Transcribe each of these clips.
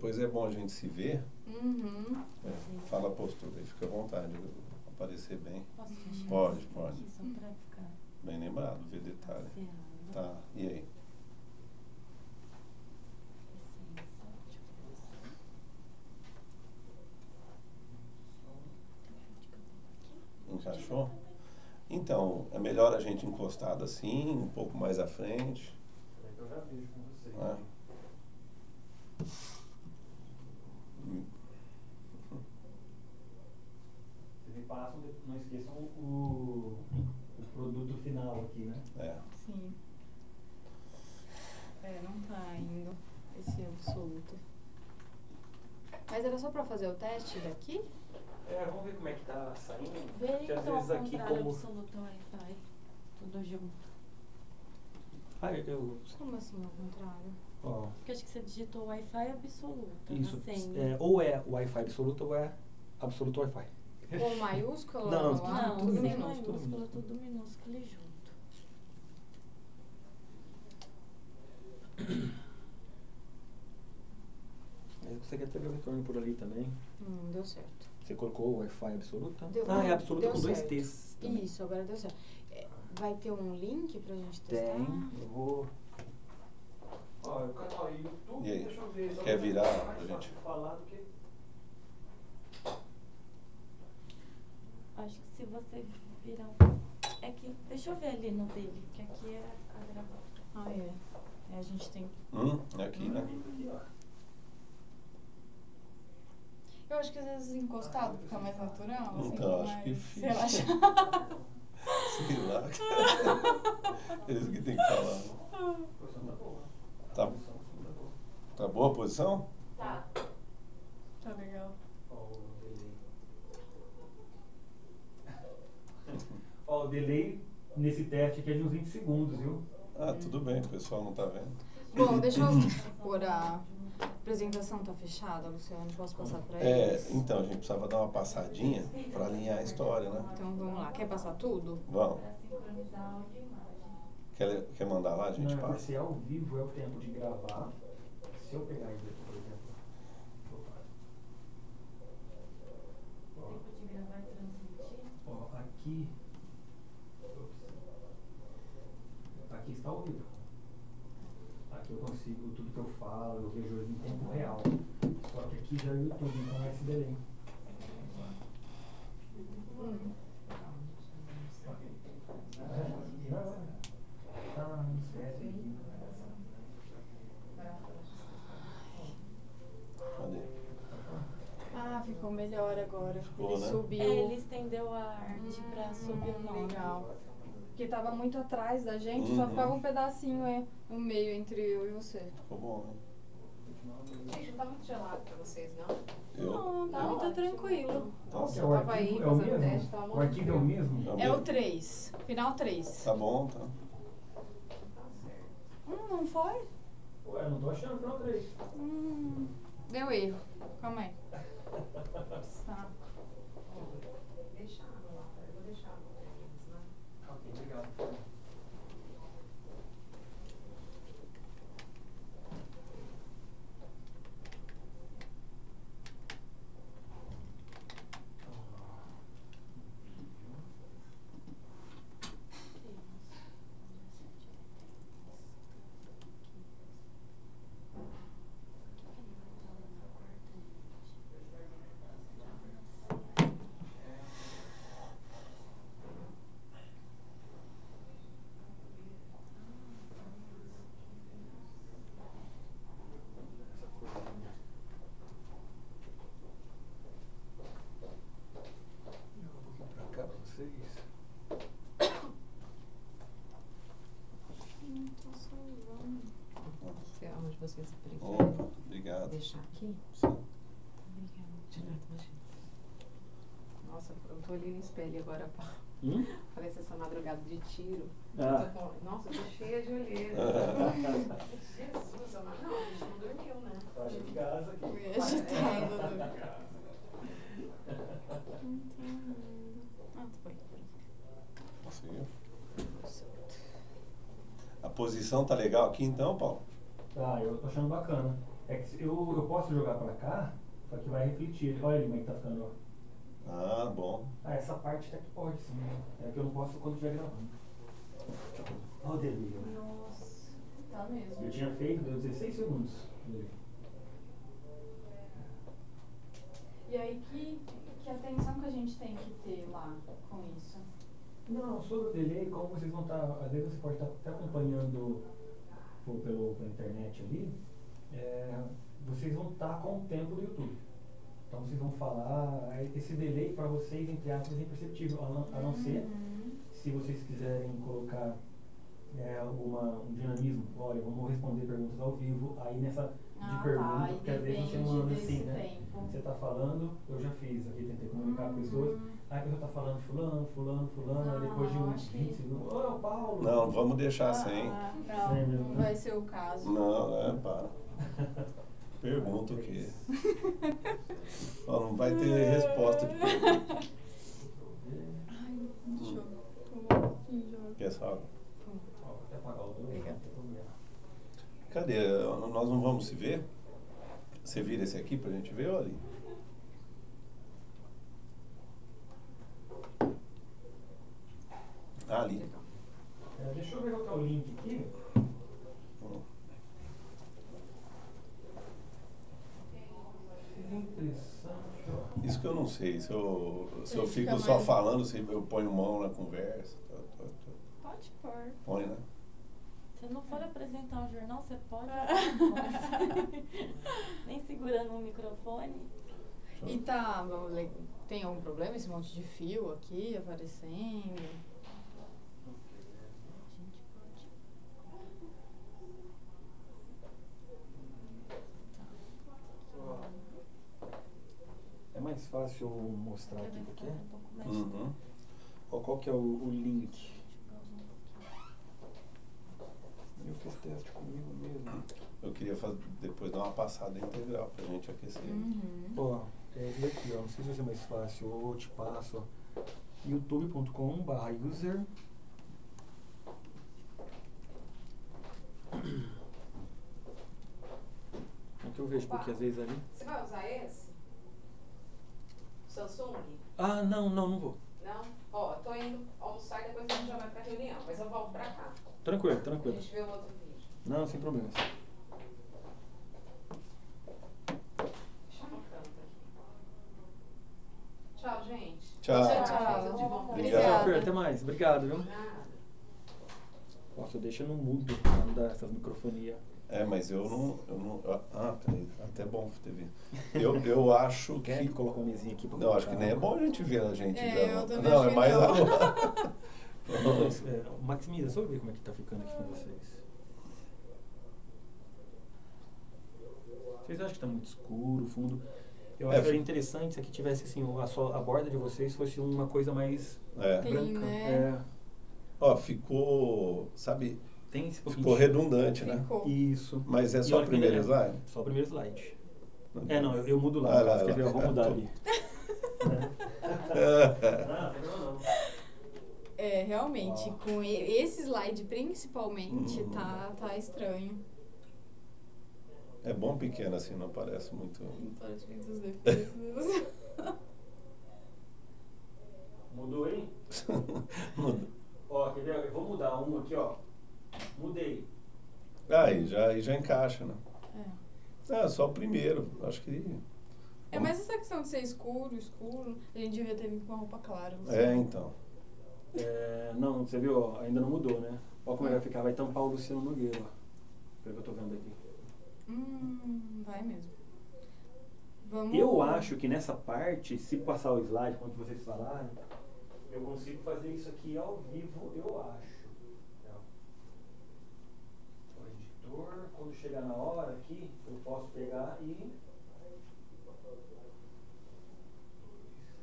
depois é bom a gente se ver. Uhum. É, fala a postura aí, fica à vontade. Aparecer bem. Posso fechar Pode, pode. aqui só pra ficar Bem lembrado, ver detalhe. passeando? Tá, e aí? Encaixou? Então, é melhor a gente encostado assim, um pouco mais à frente. É que eu já vejo com vocês. Ah. Me passam, não esqueçam o, o produto final aqui, né? É. Sim. É, não tá indo esse absoluto. Mas era só pra fazer o teste daqui? É, vamos ver como é que tá saindo. Vê Porque às então vezes aqui contrário, como. absoluto Wi-Fi. Tudo junto. Ah, eu. Como assim ao contrário? Ó, Porque acho que você digitou Wi-Fi absoluta isso. na senha. É, ou é Wi-Fi absoluto ou é absoluto Wi-Fi. Com maiúsculo? Não, lá? Não, tudo sem minúsculo, maiúsculo, tudo minúsculo. tudo minúsculo e junto. Aí você quer ter o retorno por ali também. Hum, deu certo. Você colocou o Wi-Fi absoluta? Deu- ah, é absoluta com dois. T's. também. Isso, agora deu certo. É, vai ter um link pra gente testar? Tem. Eu vou. Ó, o canal YouTube, E aí? deixa eu ver. Quer virar pra gente? falar do que. Acho que se você virar um... É que... Deixa eu ver ali no dele, que aqui é a gravação. Ah, é. É, a gente tem. Hum, é aqui, né? Ó. Eu acho que às vezes encostado fica mais natural. assim, Então, acho mais que fica. relaxado. Sei lá. Eles que tem que falar. A posição tá. Tá, A posição tá boa. tá boa a posição? Tá legal. Ó, o delay. Ó, o delay nesse teste aqui é de uns 20 segundos, viu? Ah, tudo bem, o pessoal não tá vendo. Bom, deixa eu pôr a apresentação tá fechada, Luciano. Posso passar pra É, eles? então, a gente precisava dar uma passadinha pra alinhar a história, né? Então vamos lá. Quer passar tudo? Vamos. Quer, quer mandar lá, a gente Não, é passa? porque ao vivo é o tempo de gravar. Se eu pegar isso aqui, por exemplo. opa. Ó, Tempo de gravar e transmitir. ó, aqui. Aqui está ao vivo. Aqui eu consigo tudo que eu falo, eu vejo ele em tempo real. Só que aqui já é o YouTube, então é esse delay. Hum. Ah? Ah, ficou melhor agora. Ficou, ele né? subiu. É, ele estendeu a arte pra subir o Hum, nome. Legal. Porque tava muito atrás da gente, só Uhum. ficava um pedacinho é, no meio entre eu e você. Ficou bom, né? Gente, não tá muito gelado pra vocês, não? Eu? Não, Tá não, tá tranquilo. Nossa, É o tava aí arquivo, é o fazendo mesmo? teste, tava O arquivo é o mesmo? É É o mesmo? 3, final 3. Tá bom, tá. Tá certo. Hum, não foi? Ué, não tô achando final 3. Hum, deu erro. Calma aí. Tá. Vou deixar no lá, eu vou deixar no eles, né? Ok, obrigado. Um pouquinho pra cá pra vocês. Não tô salvando. Você, preferem Opa, obrigado. deixar aqui? Sim. Obrigada. De nada, imagina. Nossa, eu tô ali no espelho agora, pá. Hum? Falei essa madrugada de tiro. Ah. Eu tô com- Nossa, eu tô cheia de olheira. Jesus, amado. Não, a gente não dormiu, né? Tá de casa aqui. Fui tô vendo. Ah, foi. Conseguiu? A posição tá legal aqui então, Paulo? Tá, eu tô achando bacana. É que eu, eu posso jogar pra cá, só que vai refletir. Olha ali como é que tá ficando, ó. Ah, bom. Ah, essa parte até que pode sim, né? É que eu não posso quando estiver gravando. Olha o delay, ó. Nossa, tá mesmo. Eu tinha feito, deu 16 segundos. E aí, que, que atenção que a gente tem que ter lá com isso? Não, sobre o delay, como vocês vão estar, às vezes você pode estar até acompanhando pelo, pela internet ali, é, vocês vão estar com o tempo do YouTube. Então vocês vão falar, esse delay para vocês, entre aspas, é imperceptível, a não, a não ser Uhum. se vocês quiserem colocar é, alguma, um dinamismo, olha, vamos responder perguntas ao vivo, aí nessa de Ah, pergunta, tá. Porque às vezes você manda assim, né? tempo. Você está falando, eu já fiz aqui, tentei comunicar com pessoas, Uhum. Aí a pessoa está falando fulano, fulano, fulano, aí depois de Ah, uns acho que- 20 segundos, ô Paulo! Não, vamos deixar sem. Ah, Sem não, não vai ser o caso. Não, é, para. Pergunta o quê? Não vai ter resposta de pergunta. Ai, deixa eu tomar um pouquinho de água. Quer? Ó, vou até apagar o. Cadê? Nós não vamos se ver? Você vira esse aqui pra gente ver ou ali? Ah, ali. É, deixa eu ver qual que é o link aqui. Isso que eu não sei. Se eu, se eu fico só mais- falando, se eu ponho mão na conversa. tá, tá, tá. Pode pôr. Põe, né? Se não for apresentar um jornal, você pode. Nem segurando um microfone. E tá, tem algum problema esse monte de fio aqui aparecendo? É mais fácil eu mostrar aqui o que é? Uhum. Qual, qual que é o, o link? Eu fiz teste comigo mesmo. Eu queria fazer, depois dar uma passada integral pra gente aquecer. Uhum. Ó, é esse daqui, ó. Não sei se vai ser mais fácil. Eu te passo, ó. youtube.com barra user. O que eu vejo, porque às vezes ali. Você vai usar esse? Samsung? Ah, não, não, não vou. Não? Ó, tô indo almoçar e depois a gente já vai pra reunião. Mas eu volto pra cá. Tranquilo, A tranquilo. gente vê o outro vídeo. Não, sem problemas. Deixa no canto aqui. Tchau, gente. Tchau. Tchau, tchau. Pra Obrigado. até mais. Obrigado, viu? Nossa, deixa no mudo não dar essas microfonias. É, mas eu não. Eu não eu- ah, peraí. Até bom ter vindo. Eu, eu acho Quer que. colocar uma mesinha aqui pra Não, acho que nem é bom a gente ver a gente É, eu Não, é mais não. agora. Mas, é, maximiza, só ver como é que tá ficando aqui com vocês. Vocês acham que tá muito escuro, fundo? Eu É, acho interessante se aqui tivesse assim, a, só, a borda de vocês fosse uma coisa mais É. Tem, branca. né? É, Ó, ficou. Sabe? Tem esse pouquinho Ficou redundante, né? Ficou. Isso. Mas é só o primeiro é- slide? Só o primeiro slide. É, não, eu, eu mudo lá. Ah, lá, quer lá. ver? Eu vou mudar Tô. ali. Não, não, não. É, realmente, Ó. com esse slide principalmente, Uhum. tá, tá estranho. É bom pequeno assim, não parece muito. Aparentemente os defeitos. Mudou aí? Muda. Ó, quer ver? Eu vou mudar um aqui, ó. Mudei. Aí já, aí já encaixa, né? É. Ah, só o primeiro. Acho que. É mais essa questão de ser escuro, escuro. A gente devia ter vindo com uma roupa clara. É, então. É, não, você viu, ó, ainda não mudou, né? Ó como ele vai ficar, vai tampar o Luciano Nogueira, ó. Pelo que eu tô vendo aqui. Hum, vai mesmo. Vamos. Eu acho que nessa parte, se passar o slide, quando vocês falarem, eu consigo fazer isso aqui ao vivo, eu acho. Ó. Editor, quando chegar na hora aqui, eu posso pegar e.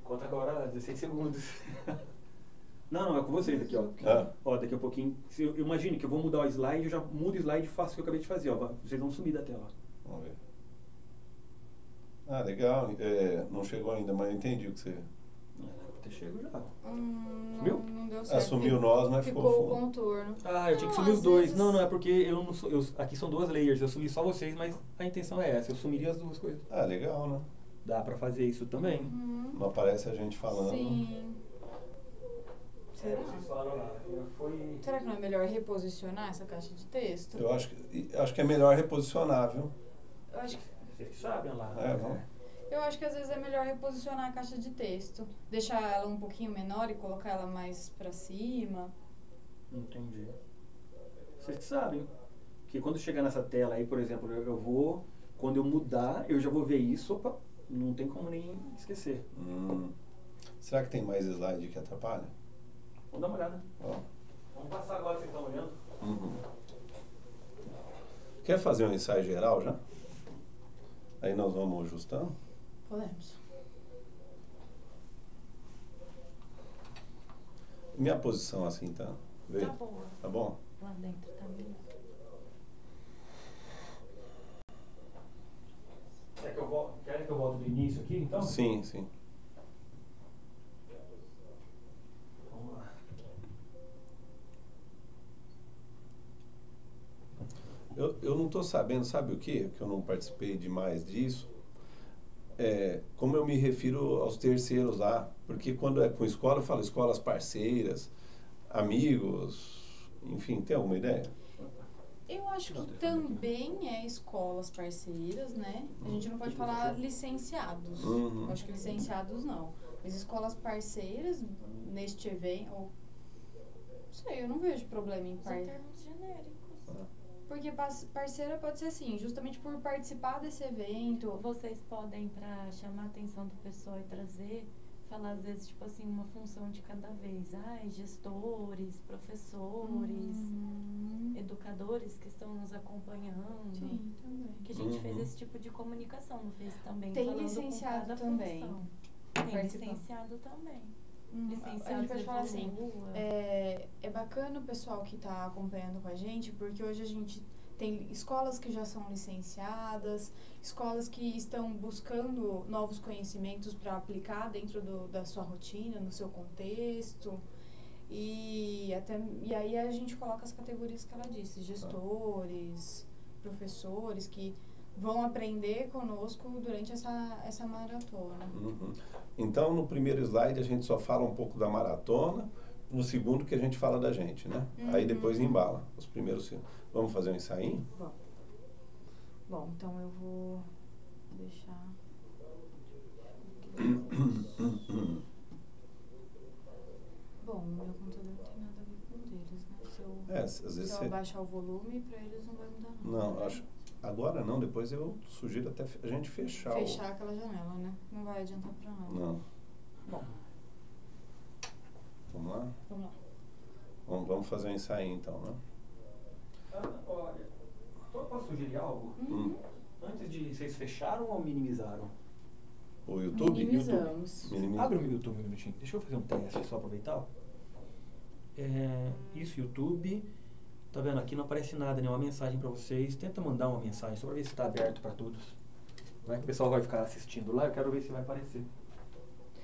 Conta agora 16 segundos. Não, não, é com vocês aqui, ó. Ah. Ó, daqui a pouquinho. Se eu, imagine que eu vou mudar o slide, eu já mudo o slide e faço o que eu acabei de fazer, ó. Vocês vão sumir da tela. Vamos ver. Ah, legal. É, não chegou ainda, mas eu entendi o que você. É, ter chego já. Hum, Sumiu? Não, não deu certo. Assumiu nós, mas ficou Ficou o fundo. contorno. Ah, eu tinha que sumir os dois. vezes- Não, não, é porque eu não sou. Eu, aqui são duas layers, eu sumi só vocês, mas a intenção é essa, eu sumiria as duas coisas. Ah, legal, né? Dá pra fazer isso também. Uhum. Não aparece a gente falando. Sim. Será? Lá. Foi. Será que não é melhor reposicionar essa caixa de texto? Eu acho que, acho que é melhor reposicionar, viu? Eu acho, que, Vocês sabem lá. É, vamos. Eu acho que às vezes é melhor reposicionar a caixa de texto. Deixar ela um pouquinho menor e colocar ela mais pra cima. Entendi. Vocês que sabem. Que quando chegar nessa tela aí, por exemplo, eu, eu vou. Quando eu mudar, eu já vou ver isso. Opa, não tem como nem esquecer. Hum. Será que tem mais slide que atrapalha? Vamos dar uma olhada. Ó. Vamos passar agora, vocês estão olhando. Uhum. Quer fazer um ensaio geral já? Aí nós vamos ajustando. Podemos. Minha posição assim, tá? Vê? Tá boa. Tá bom? Lá dentro tá também. Quer que eu volte, quer que eu volte do início aqui, então? Sim, sim. Vamos lá. Eu, eu não estou sabendo, sabe o quê? Que eu não participei demais disso. É, como eu me refiro aos terceiros lá, porque quando é com escola, eu falo escolas parceiras, amigos, enfim, tem alguma ideia? Eu acho que também é escolas parceiras, né? A gente não pode falar licenciados. Uhum. Eu acho que licenciados não. Mas escolas parceiras neste evento. Ou... Não sei, eu não vejo problema em par... Porque parceira pode ser assim, justamente por participar desse evento. Vocês podem, pra chamar a atenção do pessoal e trazer, falar às vezes, tipo assim, uma função de cada vez. Ai, gestores, professores, Hum, educadores que estão nos acompanhando. Sim, também. Que a gente Uhum. fez esse tipo de comunicação no Face também. Tem licenciado cada também. função. Tem Participar. licenciado também. Hum, a gente pode falar assim. É, é bacana o pessoal que está acompanhando com a gente, porque hoje a gente tem escolas que já são licenciadas, escolas que estão buscando novos conhecimentos para aplicar dentro do, da sua rotina, no seu contexto. E, até, e aí a gente coloca as categorias que ela disse, gestores, professores que vão aprender conosco durante essa, essa maratona. Uhum. Então, no primeiro slide, a gente só fala um pouco da maratona, no segundo que a gente fala da gente, né? Aí Uhum. depois embala os primeiros. Vamos fazer um ensaio? Bom. Bom, então eu vou deixar. Bom, meu computador não tem nada a ver com o deles, né? Se eu, É, se eu abaixar o volume, pra eles não vai mudar nada. Não, né? acho... Agora não, depois eu sugiro até a gente fechar, Fechar aquela janela, né? Não vai adiantar pra o... nada. Não. Bom, Vamos lá? vamos lá. Vamos, vamos fazer um ensaio então, né? Olha, só posso sugerir algo? Uhum. Antes de vocês fecharam ou minimizaram? O YouTube? Minimizamos. Minimiza. Abre o YouTube um minutinho. Deixa eu fazer um teste só aproveitar. É, isso, YouTube. Tá vendo? Aqui não aparece nada, nenhuma mensagem pra vocês. Tenta mandar uma mensagem só pra ver se tá aberto pra todos. Vai que o pessoal vai ficar assistindo lá, eu quero ver se vai aparecer.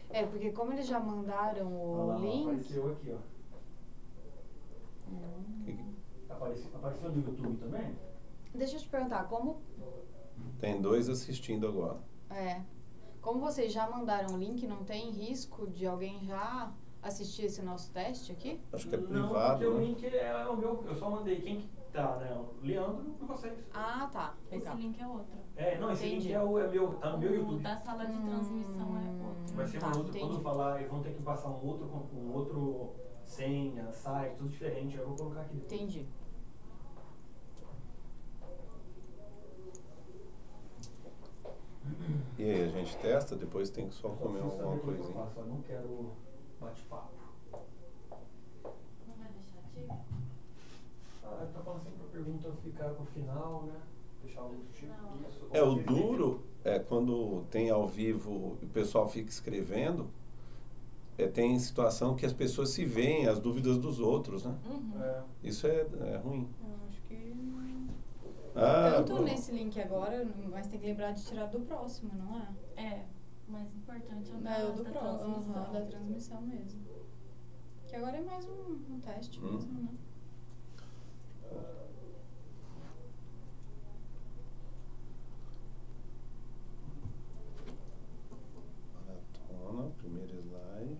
É, porque como eles já mandaram o Olha lá, link. Apareceu aqui, ó. Hum. Apareceu, apareceu no YouTube também? Deixa eu te perguntar, como Tem dois assistindo agora. É. Como vocês já mandaram o link, não tem risco de alguém já assistir esse nosso teste aqui? Acho que é Não, privado, porque o né? link é o meu. Eu só mandei quem que tá, né? O Leandro e vocês. Ah, tá. Esse Legal. link é outro. É, não, esse Entendi. link é, o, é meu, tá no meu O YouTube. da sala de transmissão é Hum. outro. Vai ser Tá, um outro, quando entendi. falar, eles vão ter que passar um outro, com- um outro senha, site, tudo diferente. Eu vou colocar aqui. depois. Entendi. E aí, a gente testa, depois tem que só comer Eu alguma o eu coisinha. Eu não quero bate-papo. Não vai deixar ativo? Ah, tá falando sempre pra pergunta ficar pro final, né? Deixar o tipo Não. isso. É, o duro é quando tem ao vivo e o pessoal fica escrevendo, é, tem situação que as pessoas se veem as dúvidas dos outros, né? Uhum. É. Isso é, é ruim. Eu acho que. Ah, Tanto bom. nesse link agora, mas tem que lembrar de tirar do próximo, não é? É. O mais importante é o da, É, o do da pro, transmissão. aham, da transmissão mesmo. Que agora é mais um, um teste Hum. mesmo, né? Maratona, primeiro slide.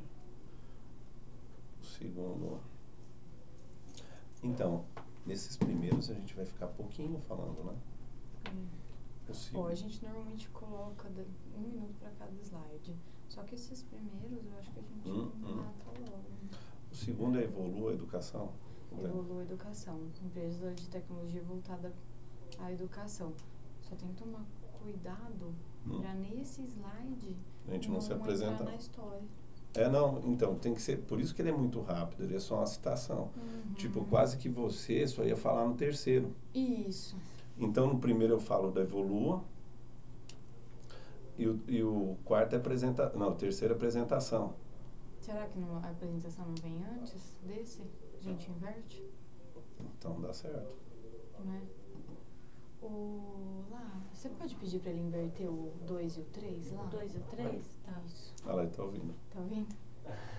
O segundo. Então, nesses primeiros a gente vai ficar pouquinho falando, né? O Ó, a gente normalmente coloca um minuto para cada slide. Só que esses primeiros eu acho que a gente Hum, hum. mata logo. O segundo é Evolua Educação. Evolua Educação, empresa de tecnologia voltada à educação. Só tem que tomar cuidado Hum. para nesse slide A gente não se entrar apresenta. na história. É, não, então, tem que ser. Por isso que ele é muito rápido, ele é só uma citação. Uhum. Tipo, quase que você só ia falar no terceiro. Isso. Então, no primeiro eu falo da Evolua. E o, e o quarto é apresentação. Não, o terceiro é apresentação. Será que não- a apresentação não vem antes desse? A gente inverte, Então dá certo. né? O lá, você pode pedir para ele inverter o 2 e o 3 lá? O 2 e o 3? Tá. Isso. Olha lá, ele tá ouvindo. Tá ouvindo?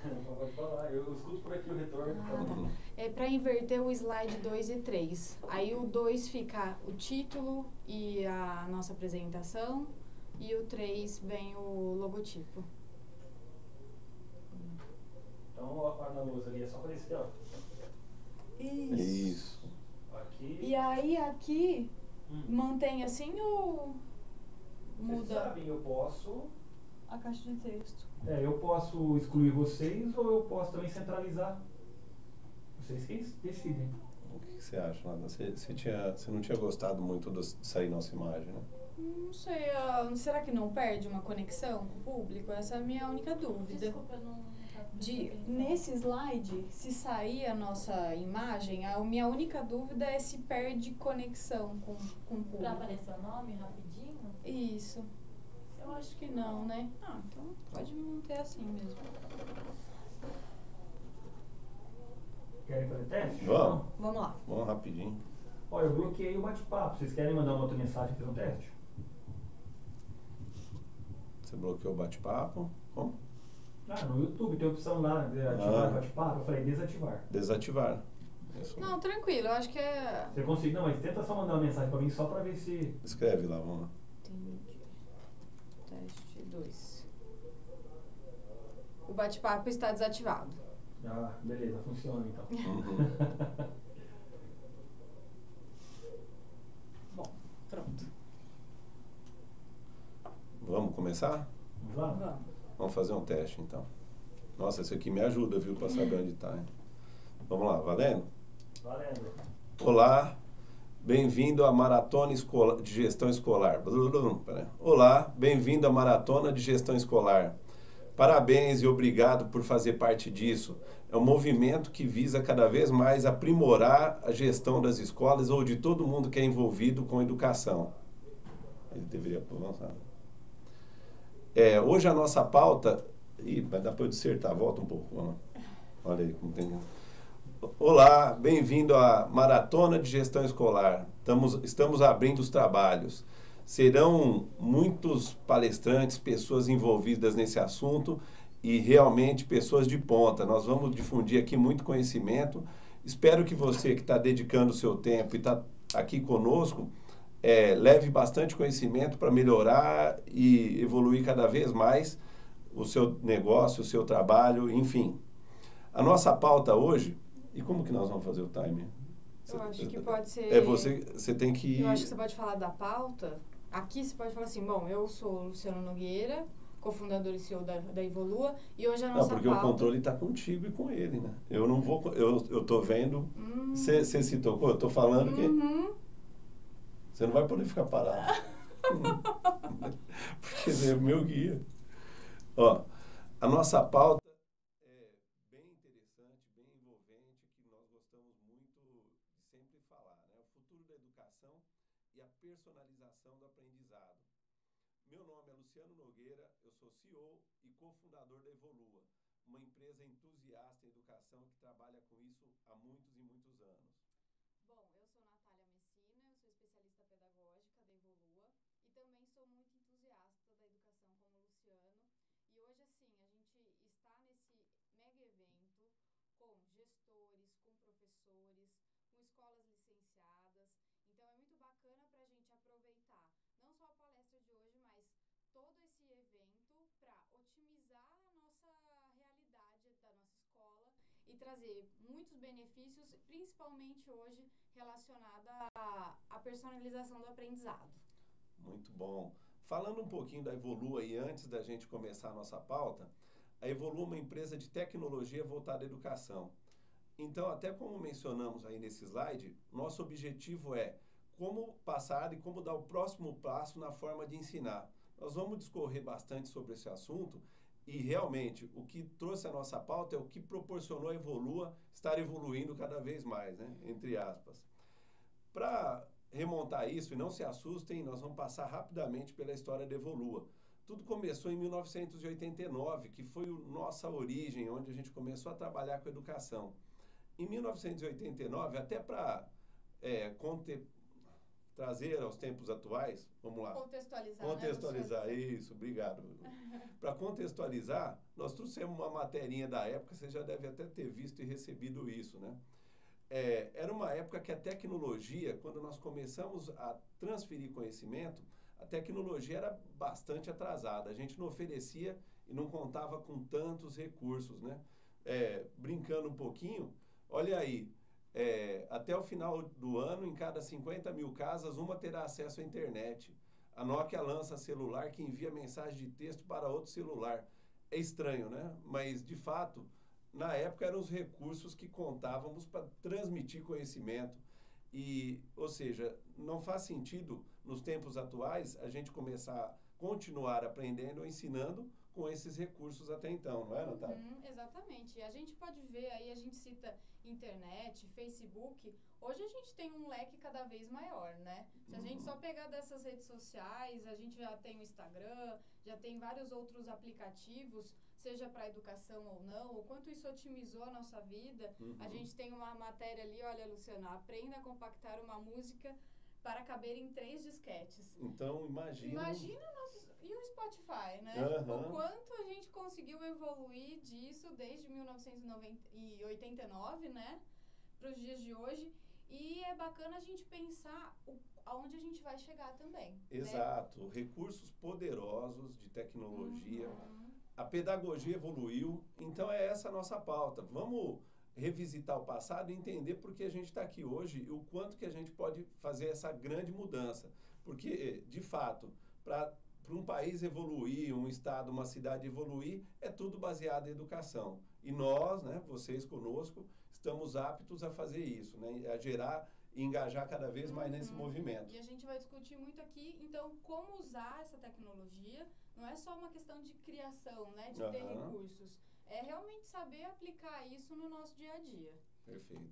Não pode falar, eu escuto por aqui o retorno. Ah, tá. É para inverter o slide 2 e 3. Aí o 2 fica o título e a nossa apresentação. E o 3 vem o logotipo. Então, a na luz ali é só esse ó. Isso. Aqui. E aí aqui Hum. mantém assim ou Vocês muda sabem, eu posso. a caixa de texto? É, eu posso excluir vocês ou eu posso também centralizar. Vocês que decidem. O que, que você acha, Nada? Você, você, tinha, você não tinha gostado muito de sair nossa imagem, né? Não sei, ah, será que não perde uma conexão com o público? Essa é a minha única dúvida. Desculpa, eu não De, nesse slide, se sair a nossa imagem, a minha única dúvida é se perde conexão com, com o Pra público. aparecer o nome rapidinho? Isso. Eu acho que não, né? Ah, então pode manter assim mesmo. Querem fazer teste? Vamos. Vamos lá. Vamos rapidinho. Ó, eu bloqueei o bate-papo. Vocês querem mandar uma outra mensagem para fazer um teste? Você bloqueou o bate-papo. Como? Ah, no YouTube tem a opção lá de ativar Ah. bate-papo. Eu falei desativar. Desativar. Isso. Não, tranquilo, eu acho que é. Você consegue, não, mas tenta só mandar uma mensagem para mim só para ver se. Escreve lá, vamos lá. Entendi. Teste 2. O bate-papo está desativado. Ah, beleza, funciona então. Bom, pronto. Vamos começar? Vamos? Vamos. Fazer um teste, então. Nossa, esse aqui me ajuda, viu, pra saber onde tá. hein? Vamos lá, valendo? Valendo. Olá, bem-vindo à Maratona Escola- de Gestão Escolar. Olá, bem-vindo à Maratona de Gestão Escolar. Parabéns e obrigado por fazer parte disso. É um movimento que visa cada vez mais aprimorar a gestão das escolas ou de todo mundo que é envolvido com educação. Ele deveria avançar. É, hoje a nossa pauta. Ih, vai dar para eu dissertar, volta um pouco. Olha aí como tem. Olá, bem-vindo à Maratona de Gestão Escolar. Estamos, estamos abrindo os trabalhos. Serão muitos palestrantes, pessoas envolvidas nesse assunto e realmente pessoas de ponta. Nós vamos difundir aqui muito conhecimento. Espero que você que está dedicando o seu tempo e está aqui conosco é, leve bastante conhecimento para melhorar e evoluir cada vez mais o seu negócio, o seu trabalho, enfim. A nossa pauta hoje, e como que nós vamos fazer o time? Eu acho que pode ser. É você, você tem que Eu acho que você pode falar da pauta. Aqui você pode falar assim: bom, eu sou o Luciano Nogueira, cofundador e CEO da, da Evolua, e hoje a Não, nossa porque pauta. o controle está contigo e com ele, né? Eu não vou, eu, eu tô vendo, Hum, você se tocou, eu tô falando que uhum. você não vai poder ficar parado. porque você é o meu guia. Ó, a nossa pauta é bem interessante, bem envolvente, que nós gostamos muito de sempre falar, né? O futuro da educação e a personalização do aprendizado. Meu nome é Luciano Nogueira, eu sou CEO e cofundador da Evolua, uma empresa entusiasta em educação que trabalha com isso há muitos e muitos anos. Bom, eu sou Natália Messina, eu sou especialista pedagógica da Evolua e também sou muito entusiasta da educação como o Luciano professores, com escolas licenciadas. Então é muito bacana para a gente aproveitar não só a palestra de hoje, mas todo esse evento para otimizar a nossa realidade da nossa escola e trazer muitos benefícios, principalmente hoje relacionada à, personalização do aprendizado. Muito bom. Falando um pouquinho da Evolua e antes da gente começar a nossa pauta, a Evolua é uma empresa de tecnologia voltada à educação. Então, até como mencionamos aí nesse slide, nosso objetivo é como passar e como dar o próximo passo na forma de ensinar. Nós vamos discorrer bastante sobre esse assunto e realmente o que trouxe a nossa pauta é o que proporcionou a Evolua estar evoluindo cada vez mais, né? entre aspas. Para remontar isso e não se assustem, nós vamos passar rapidamente pela história da Evolua. Tudo começou em 1989, que foi a nossa origem, onde a gente começou a trabalhar com educação. Em 1989, até para é, conter, trazer aos tempos atuais, vamos lá. Contextualizar. Contextualizar, né, isso, obrigado. Para contextualizar, nós trouxemos uma materinha da época, você já deve até ter visto e recebido isso, né? É, era uma época que a tecnologia, quando nós começamos a transferir conhecimento, a tecnologia era bastante atrasada. A gente não oferecia e não contava com tantos recursos, né? É, brincando um pouquinho, olha aí, é, até o final do ano, em cada 50 mil casas, uma terá acesso à internet. A Nokia lança celular que envia mensagem de texto para outro celular. É estranho, né? Mas, de fato, na época eram os recursos que contávamos para transmitir conhecimento. E, ou seja, não faz sentido, nos tempos atuais, a gente começar continuar aprendendo ou ensinando com esses recursos até então, não é, Natália? Uhum, exatamente. A gente pode ver aí, a gente cita internet, Facebook. Hoje a gente tem um leque cada vez maior, né? Se a gente Uhum. só pegar dessas redes sociais, a gente já tem o Instagram, já tem vários outros aplicativos, seja para educação ou não, o quanto isso otimizou a nossa vida. Uhum. A gente tem uma matéria ali, olha, Luciana, aprenda a compactar uma música para caber em três disquetes. Então, imagina. Imagina e o Spotify, né? Aham. O quanto a gente conseguiu evoluir disso desde 1989, né? Para os dias de hoje. E é bacana a gente pensar o, aonde a gente vai chegar também. né? Exato. Recursos poderosos de tecnologia. Uhum. A pedagogia evoluiu, então é essa a nossa pauta. Vamos revisitar o passado e entender por que a gente está aqui hoje e o quanto que a gente pode fazer essa grande mudança. Porque, de fato, para um país evoluir, um estado, uma cidade evoluir, é tudo baseado em educação. E nós, né, vocês conosco, estamos aptos a fazer isso, né, a gerar e engajar cada vez mais nesse Uhum. movimento. E a gente vai discutir muito aqui, então, como usar essa tecnologia. Não é só uma questão de criação, né? De ter Aham. recursos. É realmente saber aplicar isso no nosso dia a dia. Perfeito.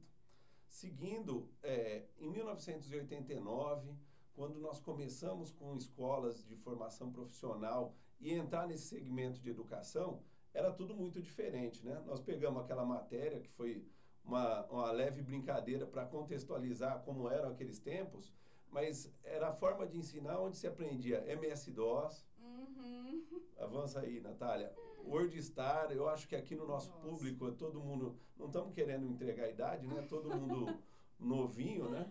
Seguindo, é, em 1989, quando nós começamos com escolas de formação profissional e entrar nesse segmento de educação, era tudo muito diferente, né? Nós pegamos aquela matéria que foi uma, uma leve brincadeira para contextualizar como eram aqueles tempos, mas era a forma de ensinar onde se aprendia MS-DOS, Uhum. Avança aí, Natália. WordStar, eu acho que aqui no nosso Nossa. público, todo mundo. Não estamos querendo entregar a idade, né? Todo mundo novinho, né?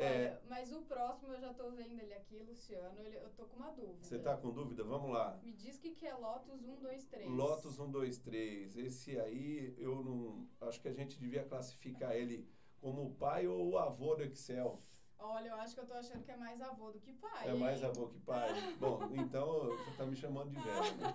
É, Olha, mas o próximo eu já tô vendo ele aqui, Luciano. ele- eu tô com uma dúvida. você está com dúvida? Vamos lá. Me diz que que é Lotus 1, 2, 3. Lotus 1, 2, 3. Esse aí, eu não. Acho que a gente devia classificar ele como o pai ou o avô do Excel. Olha, eu acho que eu tô achando que é mais avô do que pai. É mais hein? avô que pai. Bom, então você está me chamando de velho. Né?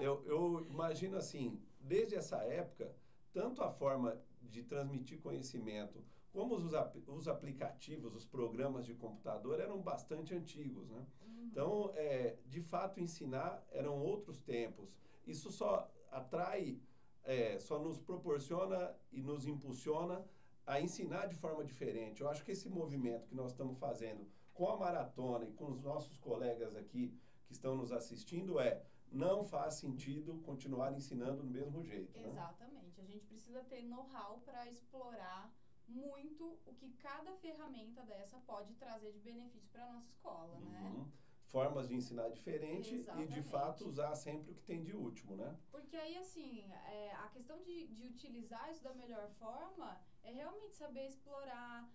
Eu, eu imagino assim, desde essa época, tanto a forma de transmitir conhecimento, como os, os aplicativos, os programas de computador eram bastante antigos. Né? Então, é, de fato, ensinar eram outros tempos. Isso só atrai, é, só nos proporciona e nos impulsiona a ensinar de forma diferente. Eu acho que esse movimento que nós estamos fazendo com a maratona e com os nossos colegas aqui que estão nos assistindo é não faz sentido continuar ensinando do mesmo jeito. né? Exatamente. A gente precisa ter know-how para explorar muito o que cada ferramenta dessa pode trazer de benefício para nossa escola, né? Uhum. formas de ensinar diferente e de Exatamente. fato usar sempre o que tem de último, né? Porque aí, assim, é, a questão de, de utilizar isso da melhor forma é realmente saber explorar,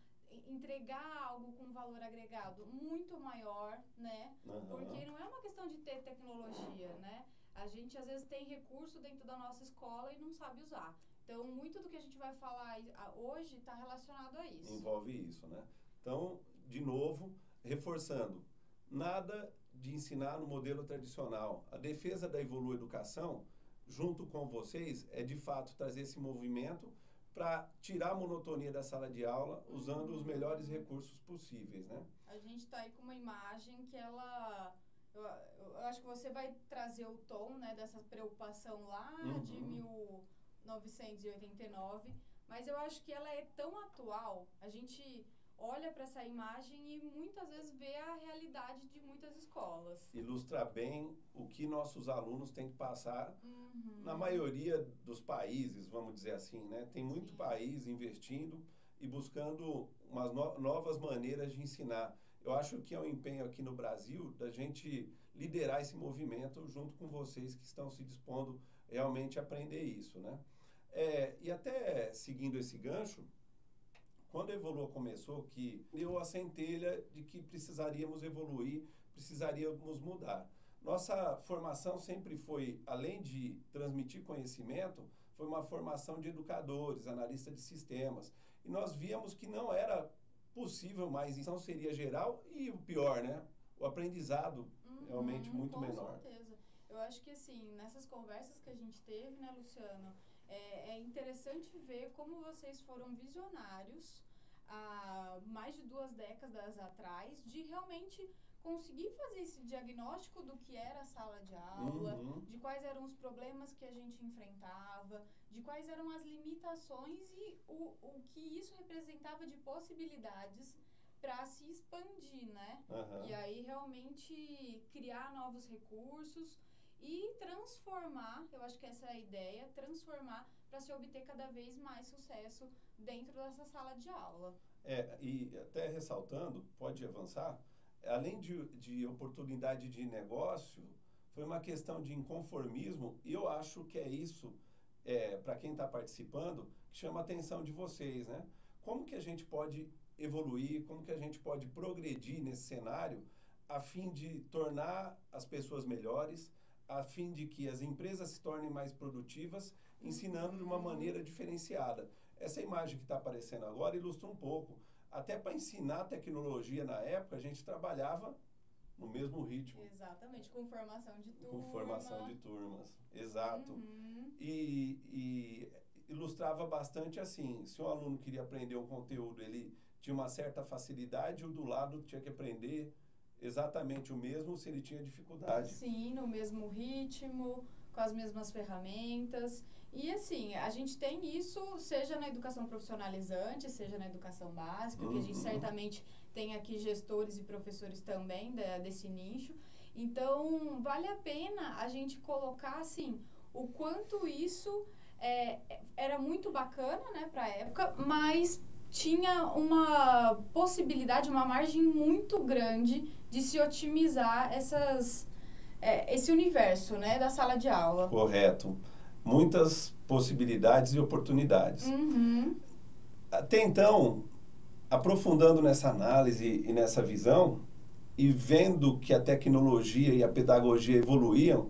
entregar algo com valor agregado muito maior, né? Aham. Porque não é uma questão de ter tecnologia, né? A gente às vezes tem recurso dentro da nossa escola e não sabe usar. Então, muito do que a gente vai falar hoje está relacionado a isso. envolve isso, né? Então, de novo, reforçando, nada de ensinar no modelo tradicional. A defesa da Evolu Educação, junto com vocês, é de fato trazer esse movimento para tirar a monotonia da sala de aula usando os melhores recursos possíveis, né? A gente está aí com uma imagem que ela. Eu, eu acho que você vai trazer o tom né, dessa preocupação lá de Uhum. 1989, mas eu acho que ela é tão atual. A gente olha para essa imagem e muitas vezes vê a realidade de muitas escolas. Ilustra bem o que nossos alunos têm que passar Uhum. na maioria dos países, vamos dizer assim, né? Tem muito Sim. país investindo e buscando umas no- novas maneiras de ensinar. Eu acho que é um empenho aqui no Brasil da gente liderar esse movimento junto com vocês que estão se dispondo realmente a aprender isso, né? É, e até seguindo esse gancho, quando a Evolua começou, que deu a centelha de que precisaríamos evoluir, precisaríamos mudar. Nossa formação sempre foi, além de transmitir conhecimento, foi uma formação de educadores, analistas de sistemas. E nós víamos que não era possível mais, então seria geral e o pior, né? O aprendizado realmente Uhum, muito com menor. certeza. Eu acho que assim, nessas conversas que a gente teve, né, Luciano, é, é interessante ver como vocês foram visionários há mais de duas décadas atrás de realmente conseguir fazer esse diagnóstico do que era a sala de aula, Uhum. de quais eram os problemas que a gente enfrentava, de quais eram as limitações e o, o que isso representava de possibilidades para se expandir, né? Aham. E aí realmente criar novos recursos e transformar, eu acho que essa é a ideia, transformar para se obter cada vez mais sucesso dentro dessa sala de aula. É, e até ressaltando, pode avançar, além de, de oportunidade de negócio, foi uma questão de inconformismo, e eu acho que é isso, é, para quem está participando, que chama a atenção de vocês, né? Como que a gente pode evoluir, como que a gente pode progredir nesse cenário, a fim de tornar as pessoas melhores, a fim de que as empresas se tornem mais produtivas, ensinando de uma maneira diferenciada. Essa imagem que está aparecendo agora ilustra um pouco. Até para ensinar tecnologia na época, a gente trabalhava no mesmo ritmo, Exatamente, com formação de turma. com formação de turmas. Exato. Uhum. E, e ilustrava bastante assim: se um aluno queria aprender um conteúdo, ele tinha uma certa facilidade, o do lado tinha que aprender exatamente o mesmo se ele tinha dificuldade. Sim, no mesmo ritmo, com as mesmas ferramentas. E assim, a gente tem isso, seja na educação profissionalizante, seja na educação básica, que a gente Uhum. certamente tem aqui gestores e professores também da- desse nicho. Então, vale a pena a gente colocar assim o quanto isso é, era muito bacana, né, para a época, mas tinha uma possibilidade, uma margem muito grande de se otimizar essas, é, esse universo, né, da sala de aula. Correto. Muitas possibilidades e oportunidades. Uhum. Até então, aprofundando nessa análise e nessa visão, e vendo que a tecnologia e a pedagogia evoluíam,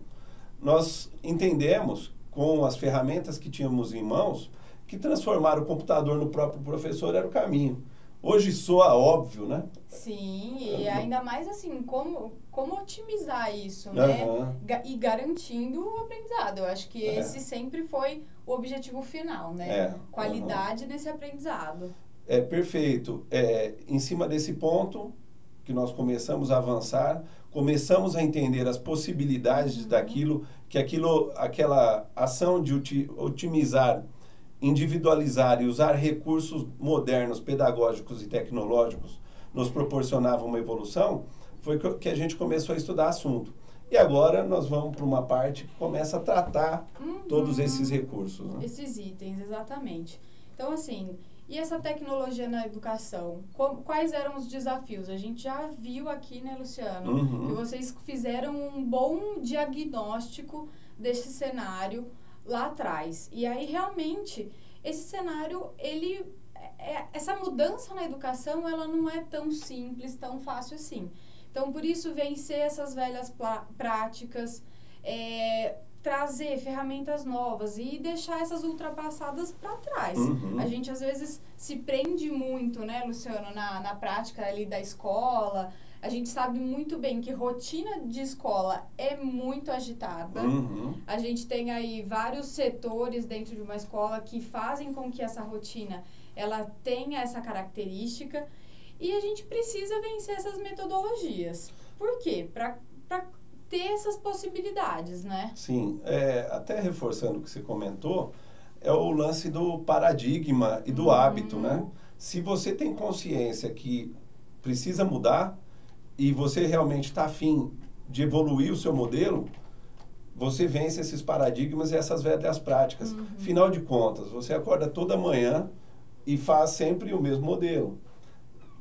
nós entendemos, com as ferramentas que tínhamos em mãos, que transformar o computador no próprio professor era o caminho. Hoje soa óbvio, né? Sim, e ainda mais assim, como, como otimizar isso, né? Ga- E garantindo o aprendizado. Eu acho que É. esse sempre foi o objetivo final, né? É, Qualidade nesse aprendizado. É perfeito. É, em cima desse ponto que nós começamos a avançar, começamos a entender as possibilidades daquilo, que aquilo, aquela ação de otimizar, individualizar e usar recursos modernos, pedagógicos e tecnológicos nos proporcionava uma evolução, foi que- a gente começou a estudar assunto. E agora nós vamos para uma parte que começa a tratar todos esses recursos. né? Esses itens, exatamente. Então, assim, E essa tecnologia na educação, quais eram os desafios? A gente já viu aqui, né, Luciano? Uhum. que vocês fizeram um bom diagnóstico desse cenário lá atrás. E aí realmente esse cenário ele é- essa mudança na educação ela não é tão simples, tão fácil assim. Então por isso vencer essas velhas práticas, é, trazer ferramentas novas e deixar essas ultrapassadas para trás. Uhum. A gente às vezes se prende muito, né, Luciano, na, na prática ali da escola. A gente sabe muito bem que rotina de escola é muito agitada. Uhum. A gente tem aí vários setores dentro de uma escola que fazem com que essa rotina ela tenha essa característica e a gente precisa vencer essas metodologias. Por quê? Para ter essas possibilidades, né? Sim, é, até reforçando o que você comentou, é o lance do paradigma e do Uhum. hábito, né? Se você tem consciência que precisa mudar e você realmente está afim de evoluir o seu modelo, você vence esses paradigmas e essas velhas práticas. Uhum. Final de contas, você acorda toda manhã e faz sempre o mesmo modelo.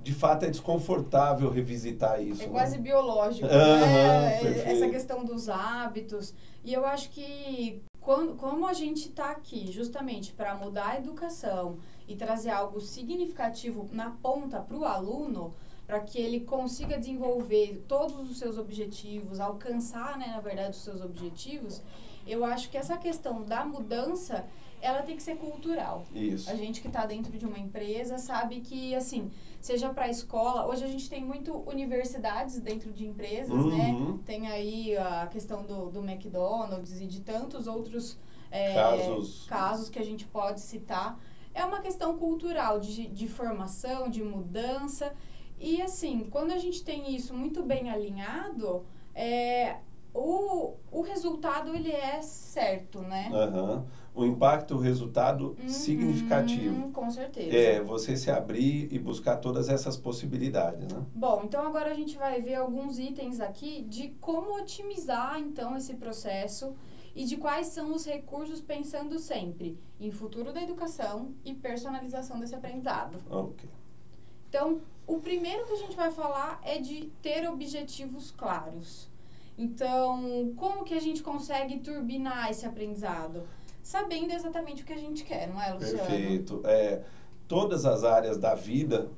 De fato, é desconfortável revisitar isso. É né? quase biológico, Aham, né? perfeito. Essa questão dos hábitos. E eu acho que quando, como a gente está aqui justamente para mudar a educação e trazer algo significativo na ponta para o aluno, para que ele consiga desenvolver todos os seus objetivos, alcançar, né, na verdade, os seus objetivos, eu acho que essa questão da mudança, ela tem que ser cultural. Isso. A gente que está dentro de uma empresa sabe que, assim, seja para a escola, hoje a gente tem muito universidades dentro de empresas, né? Uhum. Tem aí a questão do, do McDonald's e de tantos outros é, Casos. casos que a gente pode citar. É uma questão cultural, de, de formação, de mudança. E, assim, quando a gente tem isso muito bem alinhado, é, o, o resultado, ele é certo, né? Aham. O impacto, o resultado Uhum, significativo. Com certeza. É você se abrir e buscar todas essas possibilidades, né? Bom, então agora a gente vai ver alguns itens aqui de como otimizar então esse processo e de quais são os recursos pensando sempre em futuro da educação e personalização desse aprendizado. Ok. Então, o primeiro que a gente vai falar é de ter objetivos claros. Então, como que a gente consegue turbinar esse aprendizado? Sabendo exatamente o que a gente quer, não é, Luciano? Perfeito. É, todas as áreas da vida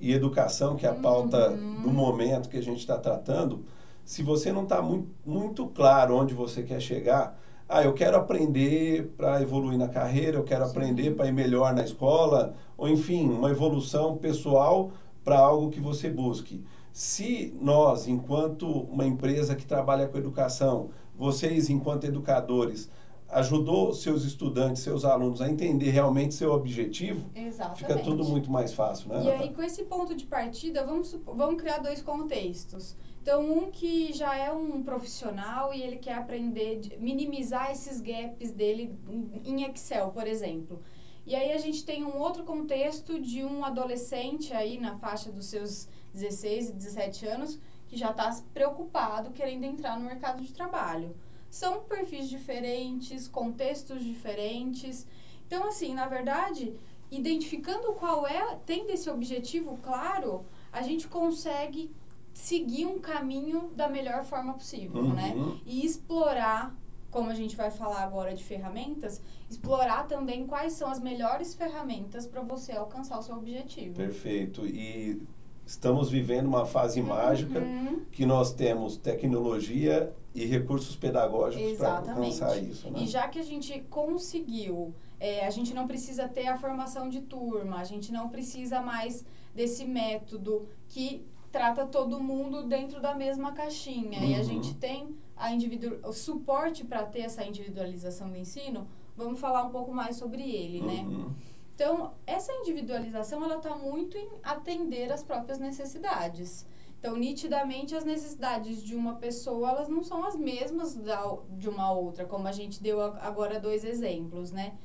e educação, que é a pauta Uhum. do momento que a gente está tratando, se você não está muito, muito claro onde você quer chegar, ah, eu quero aprender para evoluir na carreira, eu quero Sim. aprender para ir melhor na escola, ou enfim, uma evolução pessoal para algo que você busque. Se nós, enquanto uma empresa que trabalha com educação, vocês, enquanto educadores, ajudou seus estudantes, seus alunos a entender realmente seu objetivo, Exatamente. fica tudo muito mais fácil, né? E aí, com esse ponto de partida, vamos, vamos criar dois contextos. Então, um que já é um profissional e ele quer aprender, de- minimizar esses gaps dele em Excel, por exemplo. E aí a gente tem um outro contexto de um adolescente aí na faixa dos seus 16 e 17 anos que já está preocupado, querendo entrar no mercado de trabalho. São perfis diferentes, contextos diferentes. Então, assim, na verdade, identificando qual é, tendo esse objetivo claro, a gente consegue seguir um caminho da melhor forma possível, né? Uhum. E explorar, como a gente vai falar agora de ferramentas, explorar também quais são as melhores ferramentas para você alcançar o seu objetivo. Perfeito. E estamos vivendo uma fase mágica Uhum. que nós temos tecnologia e recursos pedagógicos para alcançar isso, né? E já que a gente conseguiu, é, a gente não precisa ter a formação de turma, a gente não precisa mais desse método que trata todo mundo dentro da mesma caixinha. E a Uhum. gente tem a individu o suporte para ter essa individualização do ensino. Vamos falar um pouco mais sobre ele, né? Uhum. Então, essa individualização, ela está muito em atender as próprias necessidades. Então, nitidamente, as necessidades de uma pessoa, elas não são as mesmas da, de uma outra, como a gente deu agora dois exemplos, né?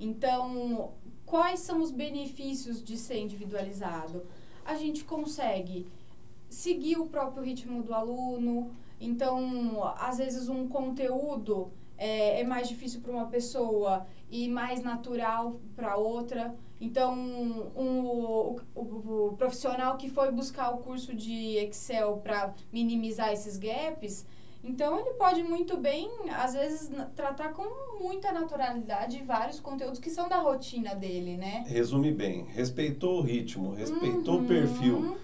Então, quais são os benefícios de ser individualizado? A gente consegue seguir o próprio ritmo do aluno. Então, às vezes, um conteúdo é, é mais difícil para uma pessoa e mais natural para outra. Então, um, o, o, o profissional que foi buscar o curso de Excel para minimizar esses gaps, então ele pode muito bem, às vezes, tratar com muita naturalidade vários conteúdos que são da rotina dele, né? Resume bem, respeitou o ritmo, respeitou Uhum. o perfil, rece-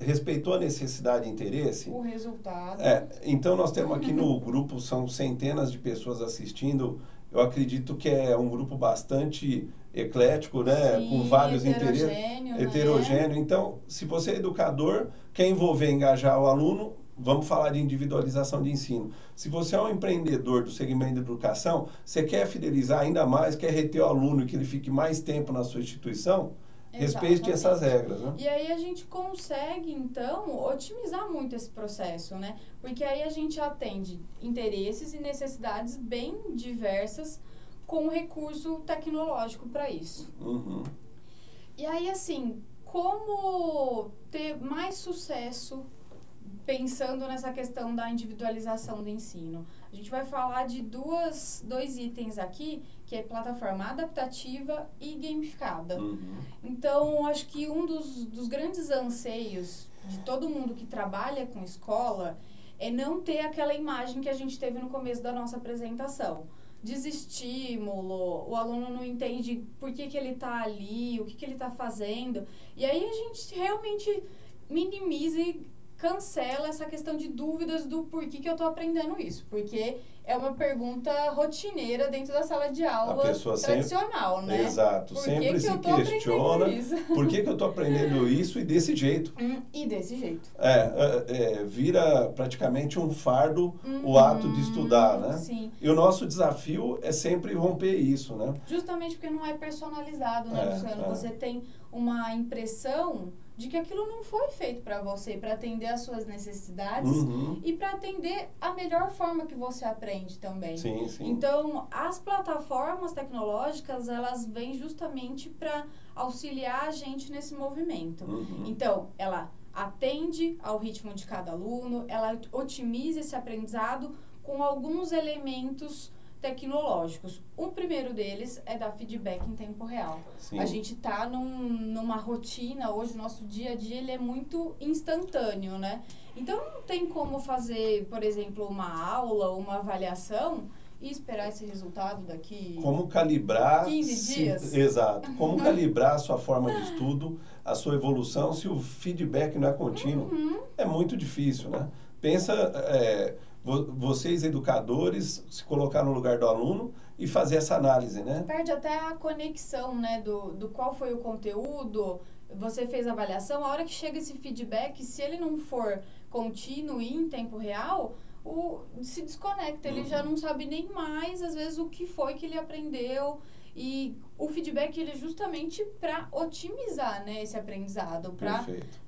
respeitou a necessidade e interesse. O resultado. É, então nós temos aqui no grupo, são centenas de pessoas assistindo. Eu acredito que é um grupo bastante eclético, né? Sim, com vários interesses. heterogêneo, né? Heterogêneo. Então, se você é educador, quer envolver, engajar o aluno, vamos falar de individualização de ensino. Se você é um empreendedor do segmento de educação, você quer fidelizar ainda mais, quer reter o aluno e que ele fique mais tempo na sua instituição, respeite essas regras, né? E aí a gente consegue, então, otimizar muito esse processo, né? Porque aí a gente atende interesses e necessidades bem diversas com recurso tecnológico para isso. Uhum. E aí, assim, como ter mais sucesso pensando nessa questão da individualização do ensino? A gente vai falar de duas, dois itens aqui, que é plataforma adaptativa e gamificada. Uhum. Então, acho que um dos, dos grandes anseios de todo mundo que trabalha com escola é não ter aquela imagem que a gente teve no começo da nossa apresentação. Desestímulo, o aluno não entende por que, que ele está ali, o que, que ele está fazendo. E aí a gente realmente minimiza e cancela essa questão de dúvidas do porquê que eu estou aprendendo isso. Porque é uma pergunta rotineira dentro da sala de aula pessoa sempre- tradicional, né? Exato, Por que sempre que se aprendendo questiona por que, que eu estou aprendendo isso e desse jeito. Hum, e desse jeito. É, é, é, vira praticamente um fardo o Uhum, ato de estudar, né? Sim. E o nosso desafio é sempre romper isso, né? Justamente porque não é personalizado, né, É, Luciano? é. Você tem uma impressão de que aquilo não foi feito para você, para atender às suas necessidades Uhum. e para atender a melhor forma que você aprende também. Sim, sim. Então, as plataformas tecnológicas, elas vêm justamente para auxiliar a gente nesse movimento. Uhum. Então, ela atende ao ritmo de cada aluno, ela otimiza esse aprendizado com alguns elementos tecnológicos. Um primeiro deles é dar feedback em tempo real. Sim. A gente está num, numa rotina, hoje o nosso dia a dia ele é muito instantâneo, né? Então não tem como fazer, por exemplo, uma aula, uma avaliação e esperar esse resultado daqui. Como calibrar. 15 se- dias. Exato. Como calibrar a sua forma de estudo, a sua evolução, se o feedback não é contínuo. Uhum. É muito difícil, né? Pensa, é, vocês educadores, se colocar no lugar do aluno e fazer essa análise, né? Perde até a conexão, né, do, do qual foi o conteúdo, você fez a avaliação, a hora que chega esse feedback, se ele não for contínuo e em tempo real, o, se desconecta, ele Uhum. já não sabe nem mais, às vezes, o que foi que ele aprendeu. E o feedback, ele é justamente para otimizar, né, esse aprendizado,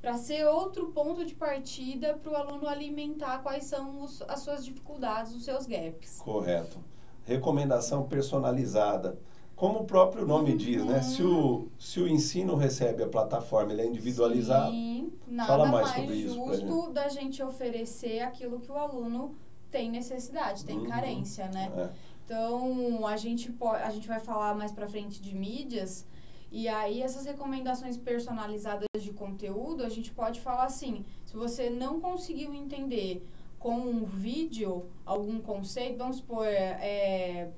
para ser outro ponto de partida para o aluno alimentar quais são os, as suas dificuldades, os seus gaps. Correto. Recomendação personalizada. Como o próprio nome diz, né? Se o, se o ensino recebe a plataforma, ele é individualizado. Sim, nada Fala mais mais, sobre isso justo da gente oferecer aquilo que o aluno tem necessidade, tem Uhum. carência, né? É. Então, a gente, pode, a gente vai falar mais pra frente de mídias, e aí essas recomendações personalizadas de conteúdo, a gente pode falar assim, se você não conseguiu entender com um vídeo algum conceito, vamos supor, é,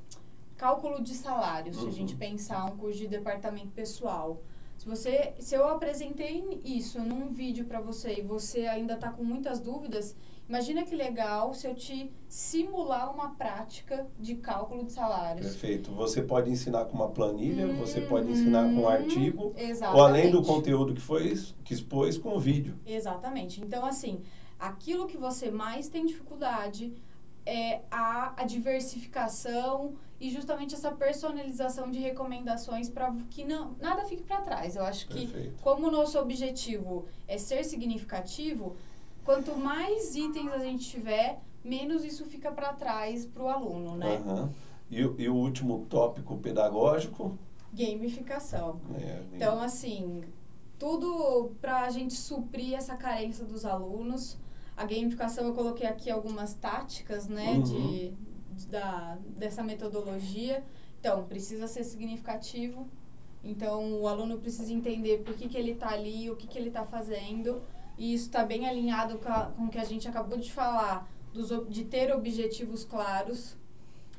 cálculo de salário, se Uhum. a gente pensar um curso de departamento pessoal. Se você, se eu apresentei isso num vídeo para você e você ainda está com muitas dúvidas, imagina que legal se eu te simular uma prática de cálculo de salários. Perfeito. Você pode ensinar com uma planilha, você pode ensinar com um Uhum. artigo, Exatamente. ou além do conteúdo que foi que expôs com o vídeo. Exatamente. Então, assim, aquilo que você mais tem dificuldade é a, a diversificação e justamente essa personalização de recomendações para que não, nada fique para trás. Eu acho que, Perfeito. como o nosso objetivo é ser significativo, quanto mais itens a gente tiver, menos isso fica para trás para o aluno, né? Aham. E, o- e o último tópico pedagógico. Gamificação. né, Então, assim, tudo para a gente suprir essa carência dos alunos. A gamificação, eu coloquei aqui algumas táticas, né, Uhum. de, da, dessa metodologia. Então, precisa ser significativo. Então, o aluno precisa entender por que, que ele está ali, o que, que ele está fazendo. E isso está bem alinhado com, a, com o que a gente acabou de falar, dos, de ter objetivos claros.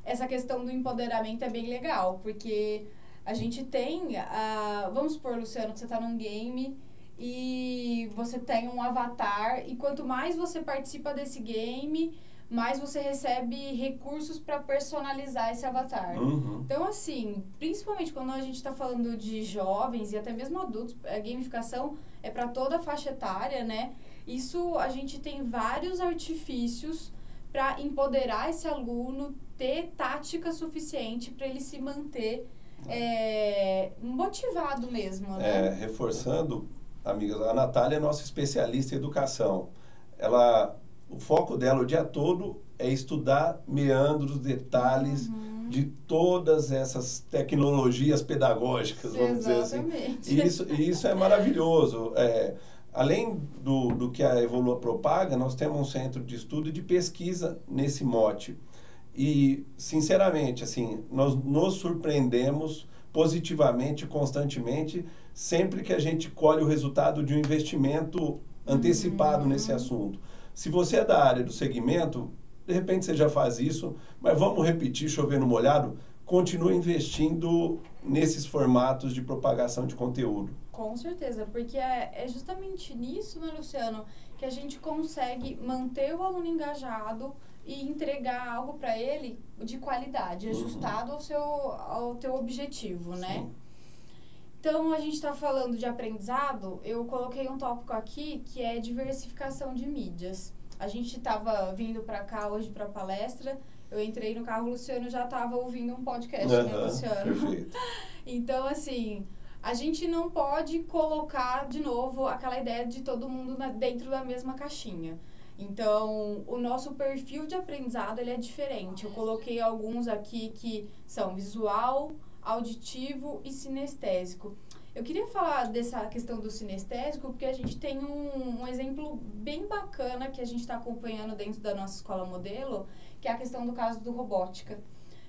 Essa questão do empoderamento é bem legal, porque a gente tem. ah, vamos supor, Luciano, que você está num game e você tem um avatar, e quanto mais você participa desse game, mais você recebe recursos para personalizar esse avatar. Uhum. Então, assim, principalmente quando a gente está falando de jovens e até mesmo adultos, a gamificação é para toda a faixa etária, né? Isso a gente tem vários artifícios para empoderar esse aluno, ter tática suficiente para ele se manter é, motivado mesmo, É, né? reforçando, amigas, a Natália é nossa especialista em educação. Ela, o foco dela o dia todo é estudar meandros, detalhes Uhum. de todas essas tecnologias pedagógicas, vamos dizer assim. Exatamente. E isso, e isso é maravilhoso. É, além do, do que a Evolua propaga, nós temos um centro de estudo e de pesquisa nesse mote. E, sinceramente, assim, nós nos surpreendemos positivamente, constantemente, sempre que a gente colhe o resultado de um investimento antecipado Uhum. nesse assunto. Se você é da área do segmento, de repente você já faz isso, mas vamos repetir, chovendo molhado, continue investindo nesses formatos de propagação de conteúdo. Com certeza, porque é, é justamente nisso, né, Luciano, que a gente consegue manter o aluno engajado e entregar algo para ele de qualidade, Uhum. ajustado ao seu ao teu objetivo, né? Então, a gente está falando de aprendizado, eu coloquei um tópico aqui que é diversificação de mídias. A gente estava vindo para cá hoje para palestra, eu entrei no carro, o Luciano já estava ouvindo um podcast, né, Aham, Luciano? Perfeito. Então, assim, a gente não pode colocar de novo aquela ideia de todo mundo na- dentro da mesma caixinha. Então, o nosso perfil de aprendizado ele é diferente. Eu coloquei alguns aqui que são visual, auditivo e sinestésico. Eu queria falar dessa questão do sinestésico porque a gente tem um, um exemplo bem bacana que a gente está acompanhando dentro da nossa escola modelo, que é a questão do caso do robótica.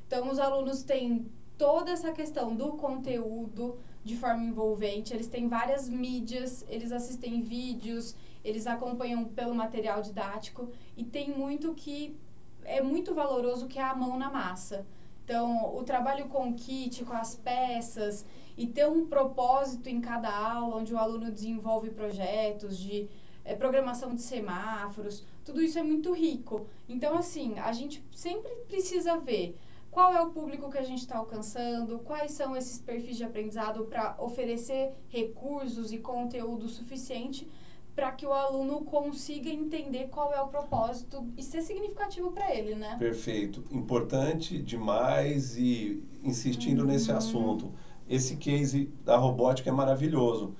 Então, os alunos têm toda essa questão do conteúdo de forma envolvente, eles têm várias mídias, eles assistem vídeos, eles acompanham pelo material didático e tem muito que é muito valoroso que é a mão na massa. Então, o trabalho com o kit, com as peças e ter um propósito em cada aula, onde o aluno desenvolve projetos de eh, programação de semáforos, tudo isso é muito rico. Então, assim, a gente sempre precisa ver qual é o público que a gente está alcançando, quais são esses perfis de aprendizado para oferecer recursos e conteúdo suficiente para que o aluno consiga entender qual é o propósito e ser significativo para ele, né? Perfeito. Importante demais e insistindo nesse Uhum. assunto. Esse case da robótica é maravilhoso.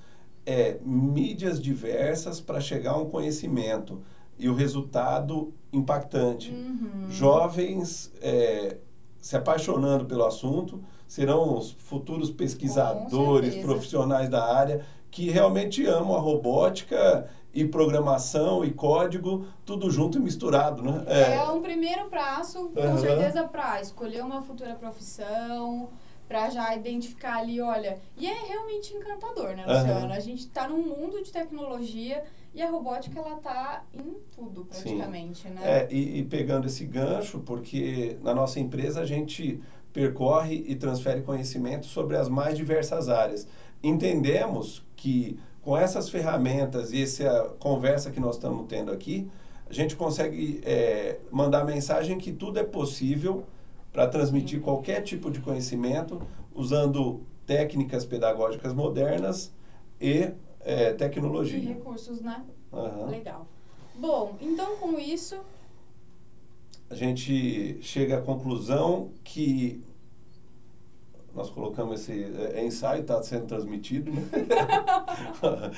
É mídias diversas para chegar a um conhecimento e o resultado impactante. Uhum. Jovens é, se apaixonando pelo assunto serão os futuros pesquisadores, profissionais da área que realmente amam a robótica e programação e código, tudo junto e misturado, né? É, um primeiro passo, com Aham. certeza, para escolher uma futura profissão, para já identificar ali, olha. E é realmente encantador, né. Luciano? A gente está num mundo de tecnologia e a robótica, ela tá em tudo, praticamente, né? É, e, e pegando esse gancho, porque na nossa empresa a gente percorre e transfere conhecimento sobre as mais diversas áreas. Entendemos que com essas ferramentas e essa conversa que nós estamos tendo aqui, a gente consegue é, mandar mensagem que tudo é possível para transmitir qualquer tipo de conhecimento usando técnicas pedagógicas modernas e é, E tecnologia. recursos, né? Aham. Legal. Bom, então com isso, a gente chega à conclusão que nós colocamos esse é, é ensaio, está sendo transmitido, né?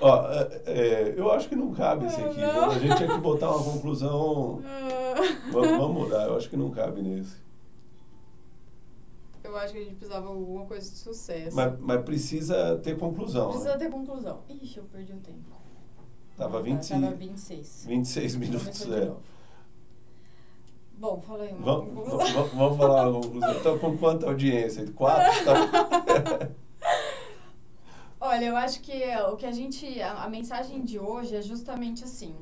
Ó, é, é, eu acho que não cabe esse aqui. Não. A gente tinha que botar uma conclusão. Vamos, vamos mudar, eu acho que não cabe nesse. eu acho que a gente precisava de alguma coisa de sucesso. Mas, mas precisa ter conclusão. Precisa Né? ter conclusão. Ixi, eu perdi o tempo. Tava, 20, Tava 26. 26 minutos. De É. Bom, falei uma Vamos, vamos, vamos falar uma conclusão. Então, com quanta audiência? Quatro? Tá? Olha, eu acho que o que a gente. A, a mensagem de hoje é justamente assim.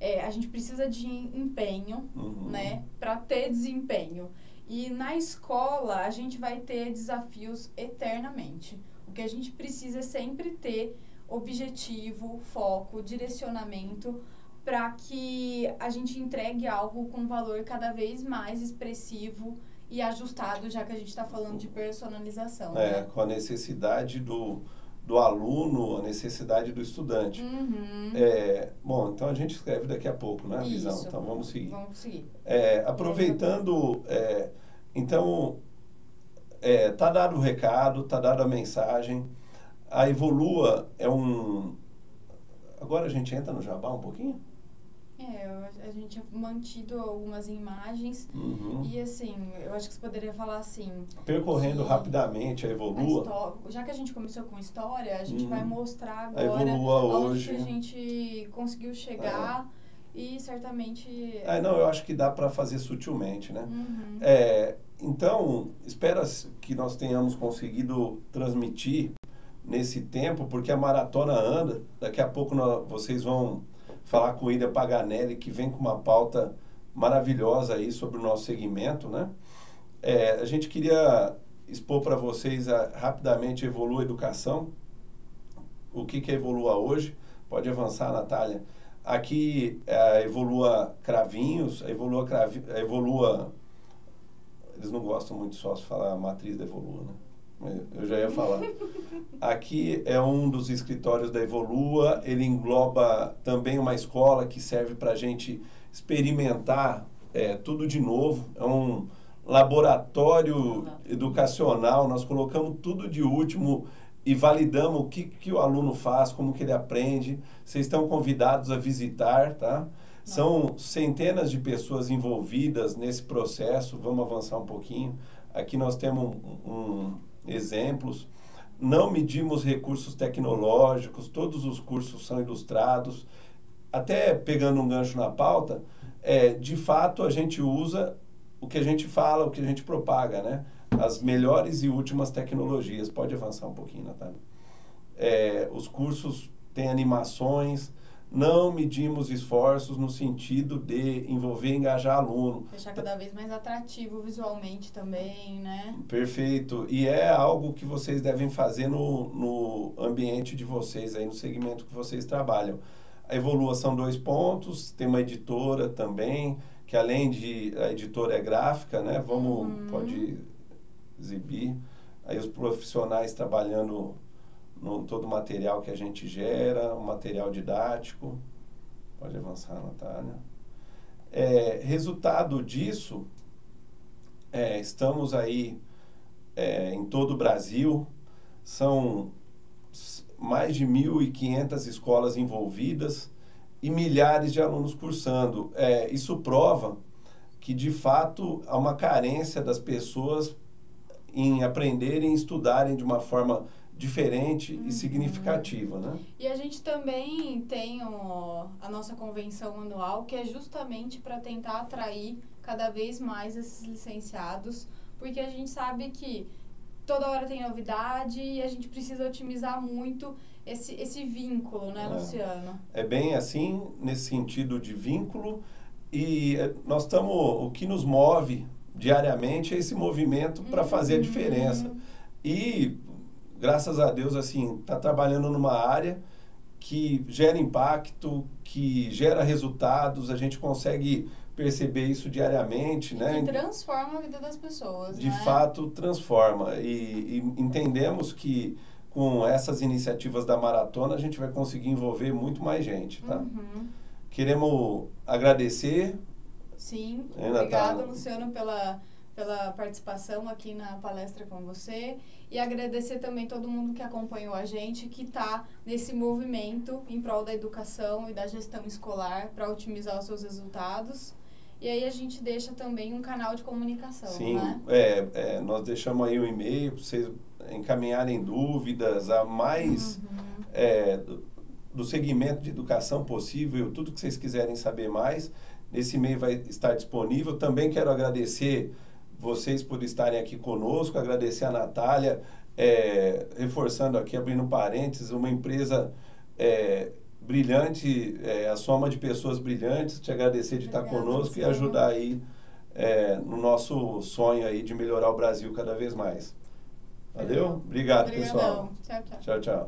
É, a gente precisa de empenho, Uhum. né? Para ter desempenho. E na escola a gente vai ter desafios eternamente. O que a gente precisa é sempre ter objetivo, foco, direcionamento para que a gente entregue algo com valor cada vez mais expressivo e ajustado, já que a gente está falando de personalização. É, né? com a necessidade do, do aluno, a necessidade do estudante. Uhum. É, bom, então a gente escreve daqui a pouco, né, a visão? Isso. Então vamos seguir. Vamos seguir. É, aproveitando, é, então, é, tá dado o recado, tá dado a mensagem. A Evolua é um. Agora a gente entra no Jabá um pouquinho? É, a gente tinha mantido algumas imagens Uhum. e assim, eu acho que você poderia falar assim, Percorrendo que rapidamente a a Evolua. histó- já que a gente começou com história, a gente Uhum. vai mostrar A agora que a gente conseguiu chegar e certamente Ah, não, eu acho que dá para fazer sutilmente, né? Uhum. É, então, espera que nós tenhamos conseguido transmitir nesse tempo, porque a maratona anda. Daqui a pouco nó- vocês vão falar com o Ida Paganelli, que vem com uma pauta maravilhosa aí sobre o nosso segmento, né? É, a gente queria expor para vocês a, rapidamente a Evolua Educação. O que, que é Evolua hoje? Pode avançar, Natália. Aqui é Evolua Cravinhos, Evolua, Cravi, Evolua eles não gostam muito só de falar a matriz da Evolua, né? Eu já ia falar. Aqui é um dos escritórios da Evolua, ele engloba também uma escola que serve para a gente experimentar é, tudo de novo. É um laboratório educacional, nós colocamos tudo de último e validamos o que, que o aluno faz, como que ele aprende. Vocês estão convidados a visitar, tá? São centenas de pessoas envolvidas nesse processo. Vamos avançar um pouquinho. Aqui nós temos um, um, exemplos. Não medimos recursos tecnológicos, todos os cursos são ilustrados. Até pegando um gancho na pauta, é, de fato a gente usa o que a gente fala, o que a gente propaga, né? As melhores e últimas tecnologias. Pode avançar um pouquinho, Natália. É, os cursos têm animações, não medimos esforços no sentido de envolver e engajar aluno. deixar cada vez mais atrativo visualmente também, né? Perfeito. E é algo que vocês devem fazer no, no ambiente de vocês, aí no segmento que vocês trabalham. A Evolua são dois pontos, tem uma editora também, que além de a editora é gráfica, né? Vamos, Uhum. pode exibir. Aí os profissionais trabalhando no todo o material que a gente gera, o material didático. Pode avançar, Natália. É, resultado disso, é, estamos aí é, em todo o Brasil, são mais de 1.500 escolas envolvidas e milhares de alunos cursando. É, isso prova que, de fato, há uma carência das pessoas em aprenderem e estudarem de uma forma diferente Uhum. e significativa, né? E a gente também tem o- a nossa convenção anual, que é justamente para tentar atrair cada vez mais esses licenciados, porque a gente sabe que toda hora tem novidade e a gente precisa otimizar muito esse, esse vínculo, né, É. Luciano? É bem assim, nesse sentido de vínculo. E eh, nós estamos. O que nos move diariamente é esse movimento para fazer a Uhum. diferença. E, graças a Deus, assim, está trabalhando numa área que gera impacto, que gera resultados, a gente consegue perceber isso diariamente, né? Que transforma a vida das pessoas, de né? fato transforma e, e entendemos que com essas iniciativas da maratona a gente vai conseguir envolver muito mais gente, tá? Uhum. Queremos agradecer, Sim, É, obrigada, Natália. Luciano, pela, pela participação aqui na palestra com você. E agradecer também todo mundo que acompanhou a gente, que está nesse movimento em prol da educação e da gestão escolar para otimizar os seus resultados. E aí a gente deixa também um canal de comunicação, sim, né? é, é, nós deixamos aí o e-mail para vocês encaminharem dúvidas a mais Uhum. é, do, do segmento de educação possível, tudo que vocês quiserem saber mais. Esse e-mail vai estar disponível. Também quero agradecer vocês por estarem aqui conosco, agradecer a Natália, é, reforçando aqui, abrindo parênteses, uma empresa é, brilhante, é, a soma de pessoas brilhantes, te agradecer de estar Obrigada, conosco e ajudar aí é, no nosso sonho aí de melhorar o Brasil cada vez mais. Valeu? Obrigado, pessoal. Obrigadão. Tchau, tchau. Tchau, tchau.